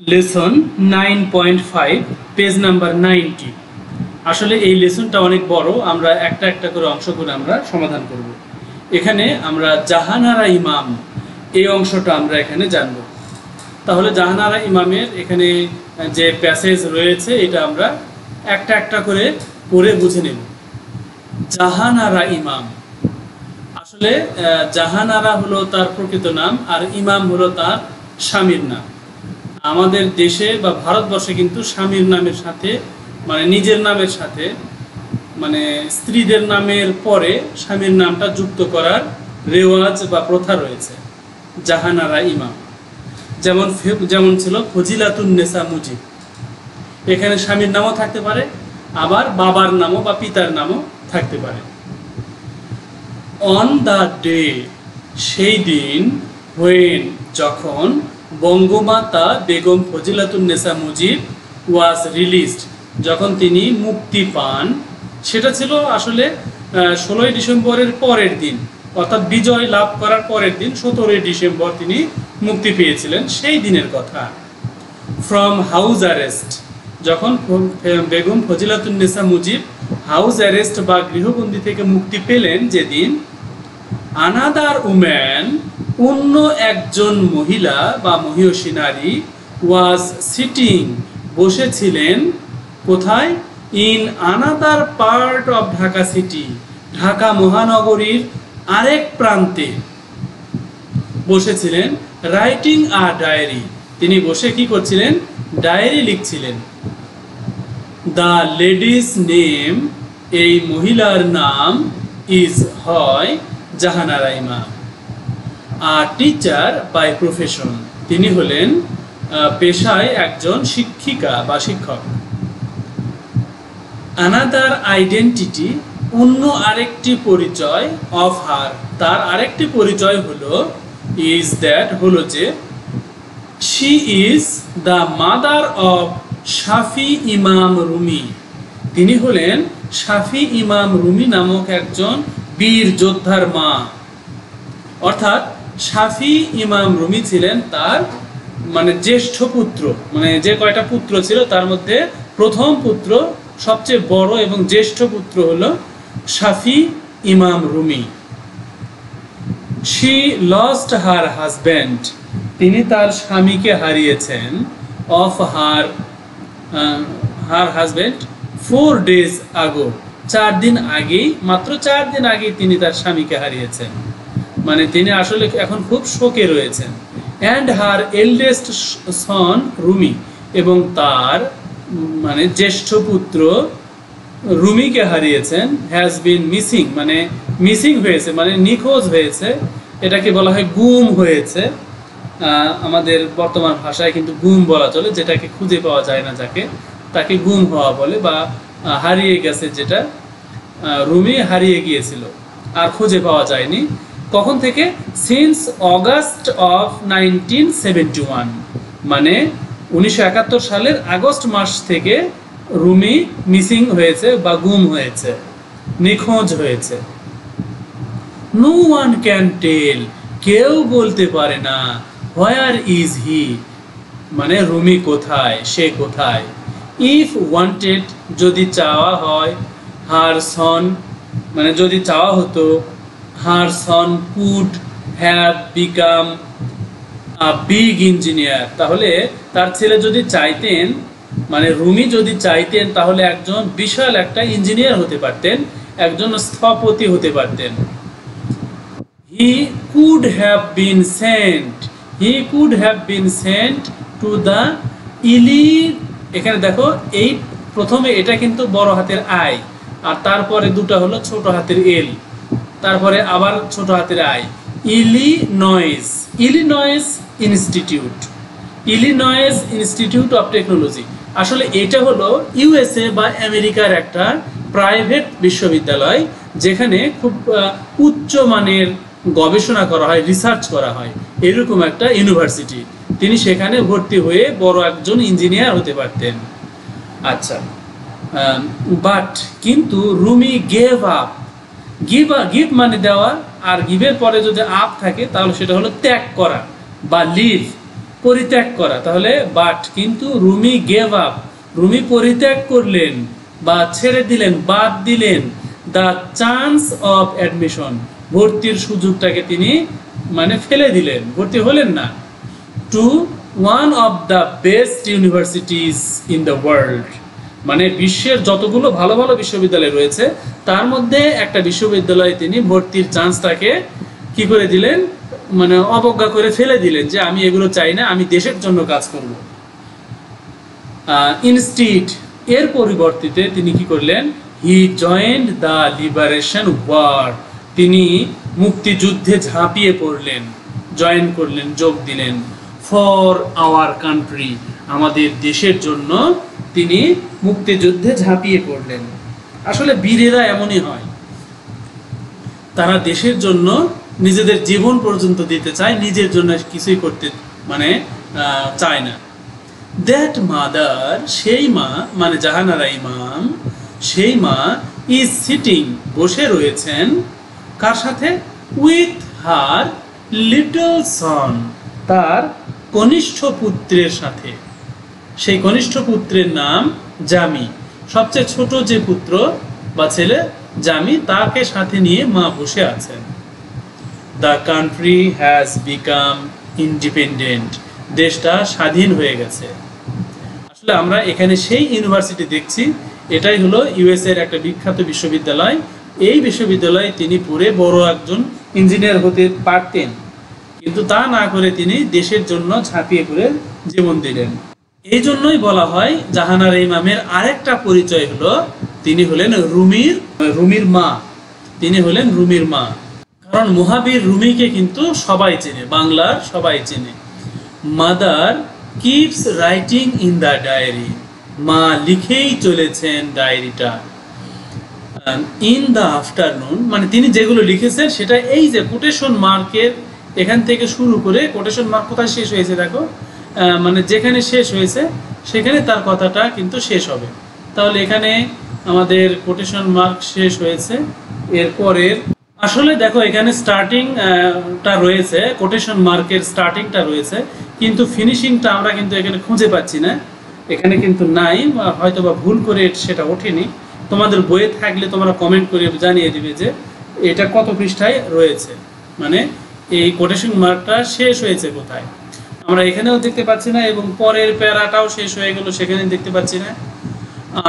Lesson nine point five, page number ninety. আসলে এই লেসনটা অনেক বড়, আমরা একটা একটা করে অংশ করে আমরা সমাধান করব। এখানে আমরা জাহানারা ইমাম, এই অংশটা আমরা এখানে জানব। তাহলে জাহানারা ইমামের এখানে যে প্যাসেজ রয়েছে, এটা আমরা একটা একটা করে পড়ে বুঝে নেব। জাহানারা ইমাম। আসলে জাহানারা হলো তার প্রকৃত নাম, আর ইমাম হলো তার স্বামীর নাম। আমাদের দেশে বা ভারতবর্ষে কিন্তু স্বামীর নামের সাথে মানে নিজের নামের সাথে মানে স্ত্রীদের নামের পরে স্বামীর নামটা যুক্ত করার রেওয়াজ বা প্রথা রয়েছে, জাহানারা ইমাম। যেমন যেমন ছিল ফজিলাতুন নেসা মুজিব। এখানে স্বামীর নামও থাকতে পারে, আবার বাবার নামও বা পিতার নামও থাকতে পারে। অন দ্য ডে সেই দিন হোয়েন যখন বঙ্গমাতা বেগম ফজিলাতুন্নেসা মুজিব ওয়াজ রিলিজড যখন তিনি মুক্তি পান। সেটা ছিল আসলে ষোলোই ডিসেম্বরের পরের দিন, অর্থাৎ বিজয় লাভ করার পরের দিন, সতেরোই ডিসেম্বর তিনি মুক্তি পেয়েছিলেন, সেই দিনের কথা। ফ্রম হাউস অ্যারেস্ট যখন বেগম ফজিলাতুন্নেসা মুজিব হাউস অ্যারেস্ট বা গৃহবন্দী থেকে মুক্তি পেলেন, যেদিন আনাদার উম্যান অন্য একজন মহিলা বা মহিষী নারী ওয়াজ সিটিং বসেছিলেন কোথায়? In another part of Dhaka city Dhaka মহানগরীর আরেক প্রান্তে। বসেছিলেন রাইটিং আ ডায়েরি তিনি বসে কি করছিলেন? ডায়েরি লিখছিলেন। দ্য লেডিস নেম এই মহিলার নাম ইজ হয় জাহানারা আর টিচার বাই প্রফেশন তিনি হলেন পেশায় একজন শিক্ষিকা বা শিক্ষক। আনাদার আইডেন্টিটি অন্য আরেকটি পরিচয় অফ হার তার আরেকটি পরিচয় হলো ইজ দ্যাট হলো যে she is the mother of Shafi Imam Rumi তিনি হলেন শাফি ইমাম রুমি নামক একজন বীর যোদ্ধার মা। অর্থাৎ শাফি ইমাম রুমি ছিলেন তার মানে জ্যেষ্ঠ পুত্র মানে যে কয়টা পুত্র ছিল তার মধ্যে প্রথম পুত্র, সবচেয়ে বড় এবং জ্যেষ্ঠ পুত্র হলো Shafi Imam Rumi. She lost her husband তিনি তার স্বামীকে হারিয়েছেন of her her husband four days ago চার দিন আগেই, মাত্র চার দিন আগেই তিনি তার স্বামীকে হারিয়েছেন। মানে তিনি আসলে এখন খুব শোকে রয়েছেন। And her eldest son Rumi এবং তার মানে জ্যেষ্ঠ পুত্র রুমিকে হারিয়েছেন হ্যাজ বিন মিসিং মানে মিসিং হয়েছে মানে নিখোঁজ হয়েছে। এটাকে বলা হয় গুম হয়েছে। আমাদের বর্তমান ভাষায় কিন্তু গুম বলা চলে, যেটাকে খুঁজে পাওয়া যায় না যাকে। তাকে গুম হওয়া বলে বা হারিয়ে গেছে যেটা রুমি হারিয়ে গিয়েছিল, আর খুঁজে পাওয়া যায়নি। কখন থেকে? Since August of nineteen seventy one মানে উনিশশো একাত্তর সালের আগস্ট মাস থেকে রুমি মিসিং হয়েছে বা গুম হয়েছে, নিখোঁজ হয়েছে। নো ওয়ান ক্যান টেল কেউ বলতে পারে না হোয়ার ইজ হি মানে রুমি কোথায়, সে কোথায়? ইফ ওয়ান্টেড যদি চাওয়া হয় হার সন মানে যদি চাওয়া হতো her son could have become big engineer. তাহলে তার ছেলে যদি চাইতেন মানে রুমি যদি চাইতেন, তাহলে একজন বিশাল একটা ইঞ্জিনিয়ার হতে পারতেন, একজন স্থপতি হতে পারতেন। He could have been sent he could have been sent to the ইলি এখানে দেখো, এই প্রথমে এটা কিন্তু বড় হাতের আই, আর তারপরে দুটো হলো ছোট হাতের এল। তারপরে আবার ছোট হাতের I. Illinois Illinois Institute Illinois Institute of Technology আসলে এটা হলো ইউএসএ বা আমেরিকার একটা প্রাইভেট বিশ্ববিদ্যালয়, যেখানে খুব উচ্চ মানের গবেষণা করা হয় রিসার্চ করা হয়। এরকম একটা ইউনিভার্সিটি তিনি সেখানে ভর্তি হয়ে বড় একজন ইঞ্জিনিয়ার হতে পারতেন। আচ্ছা বাট কিন্তু Rumi gave up give give মানে দেওয়া, আর গিভের পরে যদি আপ থাকে, তাহলে সেটা হলো ত্যাগ করা বা লিভ পরিত্যাগ করা। তাহলে বাট কিন্তু রুমি গেভ আপ রুমি পরিত্যাগ করলেন বা ছেড়ে দিলেন, বাদ দিলেন দ্য চান্স অফ অ্যাডমিশন ভর্তির সুযোগটাকে তিনি মানে ফেলে দিলেন, ভর্তি হলেন না। To one of the best universities in the world মানে বিশ্বের যতগুলো ভালো ভালো বিশ্ববিদ্যালয় রয়েছে, তার মধ্যে একটা বিশ্ববিদ্যালয়ে তিনি ভর্তির চান্সটাকে কি করে দিলেন? মানে অবজ্ঞা করে ফেলে দিলেন যে আমি এগুলো চাই না, আমি দেশের জন্য কাজ করব। ইনস্টিট এর পরিবর্তিতে তিনি কি করলেন? He joined the liberation war তিনি মুক্তিযুদ্ধে ঝাঁপিয়ে পড়লেন জয়েন করলেন, যোগ দিলেন। ফর আওয়ার কান্ট্রি আমাদের দেশের জন্য তিনি মুক্তিযুদ্ধে ঝাঁপিয়ে পড়লেন। আসলে বীরেরা এমনই হয়। তারা দেশের জন্য নিজেদের জীবন পর্যন্ত দিতে চায়, নিজের জন্য কিছুই করতে মানে চায় না। দ্যাট মাদার সেই মা মানে জাহানারা ইমাম, সেই মা ইজ সিটিং বসে রয়েছেন, কার সাথে? উইথ হার লিটল সন তার কনিষ্ঠ পুত্রের সাথে। সেই কনিষ্ঠ পুত্রের নাম জামি। সবচেয়ে ছোট যে পুত্র বা ছেলে জামি, তাকে সাথে নিয়ে মা বসে আছেন। The country has become independent. দেশটা স্বাধীন হয়ে গেছে। আসলে আমরা এখানে সেই ইউনিভার্সিটি দেখছি। এটাই হলো ইউএস এর একটা বিখ্যাত বিশ্ববিদ্যালয়। এই বিশ্ববিদ্যালয়ে তিনি পড়ে বড় একজন ইঞ্জিনিয়ার হতে পারতেন। কিন্তু তা না করে তিনি দেশের জন্য ঝাঁপিয়ে পড়ে জীবন দিলেন। এই জন্যই বলা হয় জাহানার ইমামের আরেকটা পরিচয় হলো, তিনি হলেন রুমির রুমির মা। তিনি হলেন রুমির মা। কারণ মহাবীর রুমিকে কিন্তু সবাই চেনে, বাংলার সবাই চেনে। Mother keeps writing in the diary. মা লিখেই চলেছেন ডায়েরিটা। ইন দ্য আফটারনুন মানে তিনি যেগুলো লিখেছেন, সেটা এই যে কোটেশন মার্কের এখান থেকে শুরু করে কোটেশন মার্ক কোথায় শেষ হয়েছে দেখো? মানে যেখানে শেষ হয়েছে, সেখানে তার কথাটা কিন্তু শেষ হবে। তাহলে এখানে আমাদের কোটেশন মার্ক শেষ হয়েছে। এরপরের, আসলে দেখো, এখানে স্টার্টিং টা রয়েছে কোটেশন মার্কের স্টার্টিংটা রয়েছে, কিন্তু ফিনিশিংটা আমরা কিন্তু এখানে খুঁজে পাচ্ছি না। এখানে কিন্তু নাই হয়তো বা ভুল করে সেটা ওঠেনি। তোমাদের বইয়ে থাকলে তোমরা কমেন্ট করে জানিয়ে দিবে যে এটা কত পৃষ্ঠায় রয়েছে। মানে এই কোটেশন মার্কটা শেষ হয়েছে কোথায়? আমরা এখানেও দেখতে পাচ্ছি না এবং পরের প্যারাটাও শেষ হয়ে গেল সেখানে দেখতে পাচ্ছি না।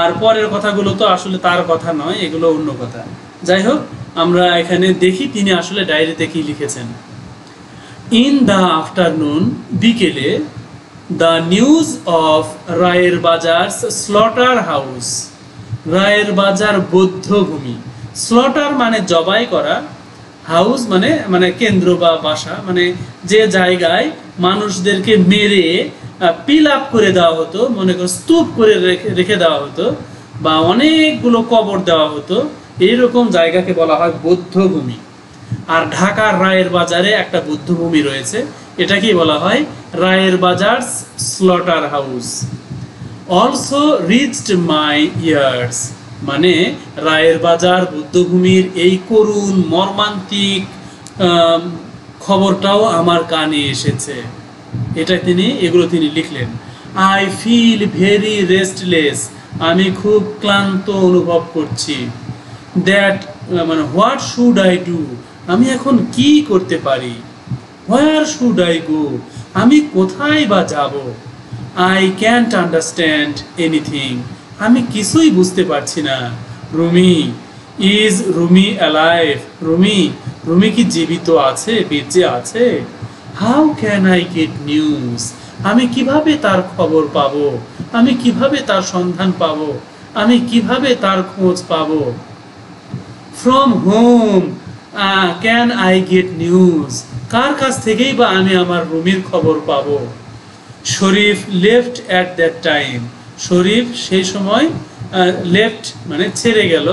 আর পরের কথাগুলো তো আসলে তার কথা নয়, এগুলো অন্য কথা। যাই হোক, আমরা এখানে দেখি তিনি আসলে ডায়েরিতে কি লিখেছেন। ইন দ্য আফটারনুন, বিকেলে the news of Rayer Bazar slaughter house, রায়ের বাজার বৌদ্ধভূমি। স্লটার মানে জবাই করা, হাউস মানে মানে কেন্দ্র বা বাসা মানে যে জায়গায় মানুষদেরকে মেরে পিল আপ করে দেওয়া হতো, মনে করো স্তূপ করে রেখে দেওয়া হতো বা অনেকগুলো কবর দেওয়া হতো। এইরকম জায়গাকে বলা হয় বৌদ্ধভূমি। আর ঢাকার রায়ের বাজারে একটা বৌদ্ধভূমি রয়েছে। এটাকে বলা হয় Rayer Bazar slaughter house. Also reached my ears মানে রায়ের বাজার, বৌদ্ধভূমির এই করুণ, মর্মান্তিক খবরটাও আমার কানে এসেছে। এটা তিনি, এগুলো তিনি লিখলেন। আই ফিল ভেরি রেস্টলেস আমি খুব ক্লান্ত অনুভব করছি। দ্যাট মানে হোয়াট শুড আই ডু আমি এখন কি করতে পারি? হোয়ার শুড আই গো আমি কোথায় বা যাব? আই ক্যান্ট আন্ডারস্ট্যান্ড এনিথিং আমি কিছুই বুঝতে পারছি না। রুমি ইজ রুমি অ্যালাইভ রুমি রুমি কি জীবিত আছে? বেঁচে আছে? How can I get news আমি কীভাবে তার খবর পাবো? আমি কীভাবে তার সন্ধান পাবো? আমি কীভাবে তার খোঁজ পাবো? From home can I get news কার কাছ থেকেই বা আমি আমার রুমির খবর পাব? Sharif left at that time Sharif সেই সময় লেফট মানে ছেড়ে গেল।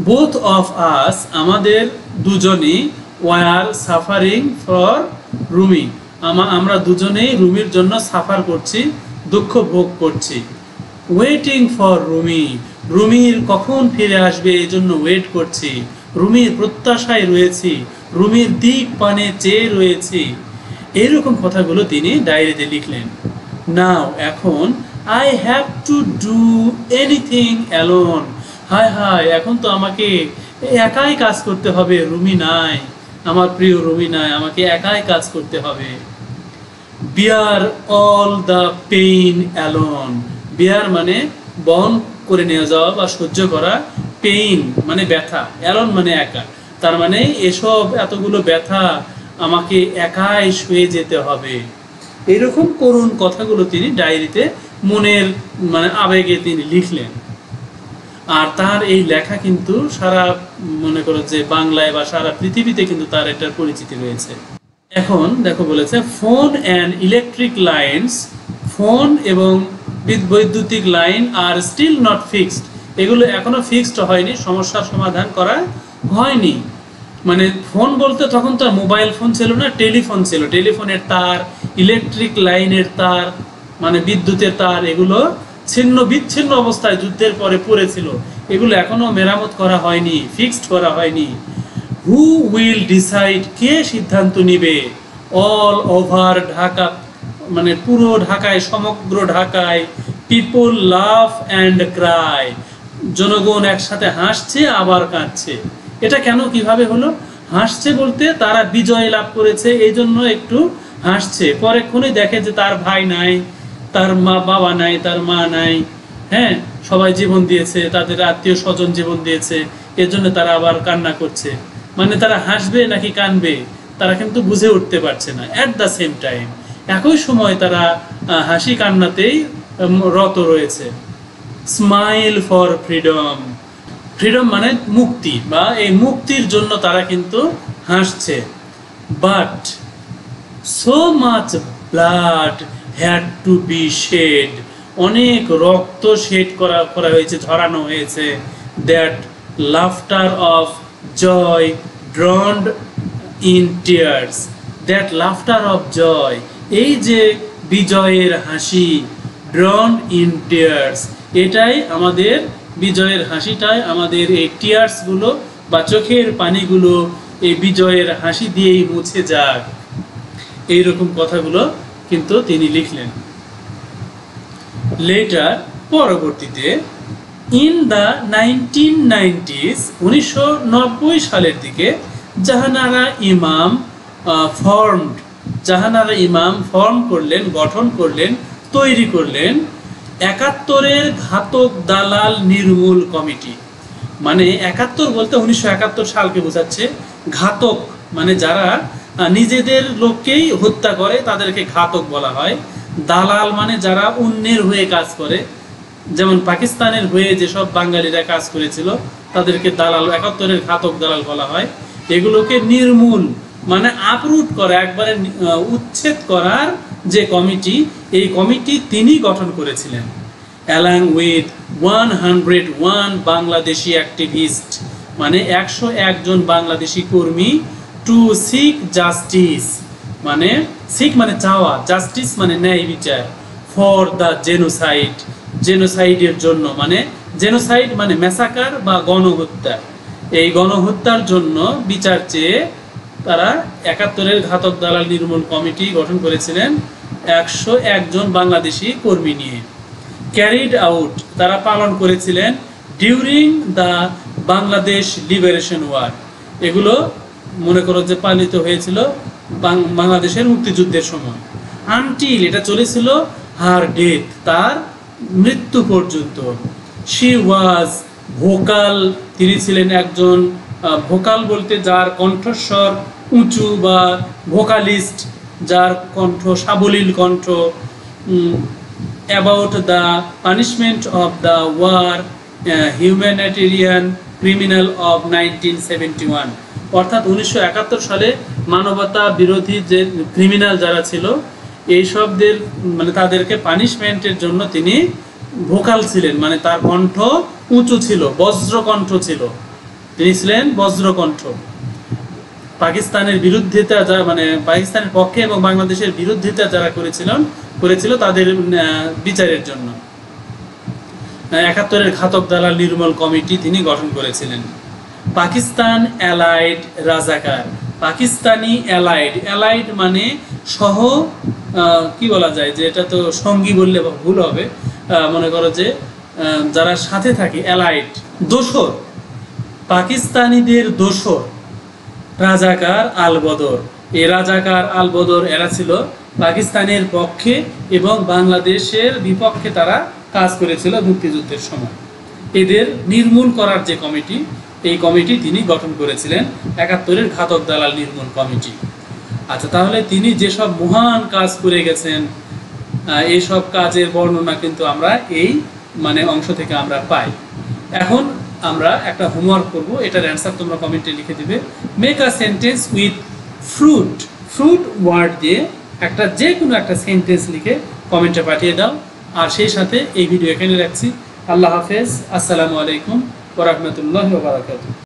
বোথ অফ আস আমাদের দুজনই ওয়ার সাফারিং ফর রুমি আমা- আমরা দুজনেই রুমির জন্য সাফার করছি, দুঃখ ভোগ করছি। ওয়েটিং ফর রুমি রুমির কখন ফিরে আসবে এই জন্য ওয়েট করছি। রুমির প্রত্যাশায় রয়েছি, রুমির দিক পানে চেয়ে রয়েছি। এইরকম কথাগুলো তিনি ডায়েরিতে লিখলেন। নাও এখন I have to do anything alone হায় হায়, এখন তো আমাকে একাই কাজ করতে হবে, রুমি নাই। আমার প্রিয় রুমি নাই, আমাকে একাই কাজ করতে হবে। Bear all the pain alone bear মানে বহন করে নিয়ে যাওয়া বা সহ্য করা পেইন মানে ব্যথা। অ্যালন মানে একা। তার মানে এসব এতগুলো ব্যথা আমাকে একাই শুয়ে যেতে হবে। এরকম করুণ কথাগুলো তিনি ডায়েরিতে মনের মানে আবেগে তিনি লিখলেন। আর তার এই লেখা কিন্তু সারা, মনে করো যে বাংলায় বা সারা পৃথিবীতে কিন্তু তার এটার পরিচিতি রয়েছে। এখন দেখো বলেছে phone and electric lines phone এবং বিদ- বৈদ্যুতিক লাইন আর স্টিল নট ফিক্সড এগুলো এখনও ফিক্সড হয়নি, সমস্যার সমাধান করা হয়নি। মানে ফোন বলতে তখন তো মোবাইল ফোন ছিল না টেলিফোন ছিল। টেলিফোনের তার ইলেকট্রিক লাইনের তার মানে বিদ্যুতের তার, এগুলো ছিন্ন বিচ্ছিন্ন অবস্থায় যুদ্ধের পরে পড়েছিল। এগুলো এখনও মেরামত করা হয়নি ফিক্সড করা হয়নি। হু উইল ডিসাইড কে সিদ্ধান্ত নিবে? অল ওভার ঢাকা মানে পুরো ঢাকায়, সমগ্র ঢাকায় পিপল লাভ অ্যান্ড ক্রাই জনগণ একসাথে হাসছে, আবার কাঁদছে। এটা কেন, কীভাবে হলো? হাসছে বলতে তারা বিজয় লাভ করেছে এই জন্য একটু হাসছে। পরেক্ষণে দেখে যে তার ভাই নাই। তার মা বাবা নাই, তার মা নাই হ্যাঁ? সবাই জীবন দিয়েছে, তাদের আত্মীয় স্বজন জীবন দিয়েছে এর জন্য তারা আবার কান্না করছে। মানে তারা হাসবে নাকি কানবে, তারা কিন্তু বুঝে উঠতে পারছে না অ্যাট দ্য সেম টাইম একই সময় তারা হাসি কান্নাতেই রত রয়েছে। স্মাইল ফর ফ্রিডম ফ্রিডম মানে মুক্তি, বা এই মুক্তির জন্য তারা কিন্তু হাসছে। But so much blood had to be shed অনেক রক্ত শেড করা করা হয়েছে, ঝরানো হয়েছে। That laughter of joy drowned in tears that laughter of joy এই যে বিজয়ের হাসি ড্রন ইন টিয়ার্স এটাই আমাদের বিজয়ের হাসিটাই, আমাদের এই টিয়ার্সগুলো বা চোখের পানিগুলো এই বিজয়ের হাসি দিয়েই মুছে যাক। এইরকম কথাগুলো কিন্তু তিনি লিখলেন লেটার পরবর্তীতে ইন দ্য নাইনটিন নাইনটিস উনিশশো নব্বই সালের দিকে, জাহানারা ইমাম ফর্মড জাহানারা ইমাম ফর্ম করলেন, গঠন করলেন, তৈরি করলেন একাত্তরের ঘাতক দালাল নির্মূল কমিটি। মানে একাত্তর বলতে উনিশশো একাত্তর সালকে বোঝাচ্ছে ঘাতক মানে যারা নিজেদের লোককেই হত্যা করে, তাদেরকে ঘাতক বলা হয়। দালাল মানে যারা অন্যের হয়ে কাজ করে। যেমন পাকিস্তানের হয়ে যেসব বাঙালিরা কাজ করেছিল, তাদেরকে দালাল, একাত্তরের ঘাতক দালাল বলা হয়। এগুলোকে নির্মূল মানে আপরুট করা, একবারে উচ্ছেদ করার যে কমিটি, এই কমিটি তিনি গঠন করেছিলেন। Along with one hundred one Bangladeshi activist মানে একশো একজন বাংলাদেশি কর্মী টু সিক জাস্টিস মানে সিক মানে চাওয়া জাস্টিস মানে ন্যায় বিচার ফর দ্য জেনোসাইড জেনোসাইডের জন্য মানে জেনোসাইড মানে মেসাকার বা গণহত্যা। এই গণহত্যার জন্য বিচার চেয়ে তারা একাত্তরের ঘাতক দালাল নির্মূল কমিটি গঠন করেছিলেন একশো একজন বাংলাদেশি কর্মী নিয়ে। ক্যারিড আউট তারা পালন করেছিলেন during the Bangladesh liberation war এগুলো মনে করো যে পালিত হয়েছিল বাংলাদেশের মুক্তিযুদ্ধের সময়। আনটিল এটা চলেছিল হার ডেথ তার মৃত্যু পর্যন্ত। শি ওয়াজ ভোকাল তিনি ছিলেন একজন ভোকাল বলতে যার কণ্ঠস্বর উঁচু বা ভোকালিস্ট যার কণ্ঠ সাবলীল কণ্ঠ। About the punishment of the war humanitarian criminal of nineteen seventy one. অর্থাৎ উনিশশো একাত্তর সালে মানবতা বিরোধী যে ক্রিমিনাল যারা ছিল, এই সবদের মানে তাদেরকে পানিশমেন্টের জন্য তিনি ভোকাল ছিলেন। মানে তার কণ্ঠ উঁচু ছিল, বজ্রকণ্ঠ ছিল। তিনি ছিলেন বজ্রকণ্ঠ। পাকিস্তানের বিরুদ্ধিতা যারা মানে পাকিস্তানের পক্ষে এবং বাংলাদেশের বিরুদ্ধিতা যারা করেছিলেন, করেছিল তাদের বিচারের জন্য। একাত্তরের ঘাতক দালাল নির্মূল কমিটি তিনি গঠন করেছিলেন। পাকিস্তান অ্যালাইড রাজাকার। পাকিস্তানি অ্যালাইড। অ্যালাইড মানে সহ কি বলা যায় যে এটা তো সঙ্গী বললে ভুল হবে। মনে করো যে যারা সাথে থাকে, অ্যালাইড দোসর পাকিস্তানিদের দোসর রাজাকার আল বদর এই রাজাকার আল বদর এরা ছিল পাকিস্তানের পক্ষে এবং বাংলাদেশের বিপক্ষে তারা কাজ করেছিল মুক্তিযুদ্ধের সময়। এদের নির্মূল করার যে কমিটি, এই কমিটি তিনি গঠন করেছিলেন একাত্তরের ঘাতক দালাল নির্মূল কমিটি। আচ্ছা তাহলে তিনি যেসব মহান কাজ করে গেছেন এইসব কাজের বর্ণনা কিন্তু আমরা এই মানে অংশ থেকে আমরা পাই। এখন আমরা একটা হোমওয়ার্ক করব, এটার অ্যান্সার তোমরা কমেন্টে লিখে দিবে। Make a sentence with fruit fruit word দিয়ে একটা যে কোনো একটা সেন্টেন্স লিখে কমেন্টে পাঠিয়ে দাও। আর সেই সাথে এই ভিডিও এখানে রাখছি। আল্লাহ হাফেজ। আসসালামু আলাইকুম ওরহমতুল্লাহ বারাকাতুহ।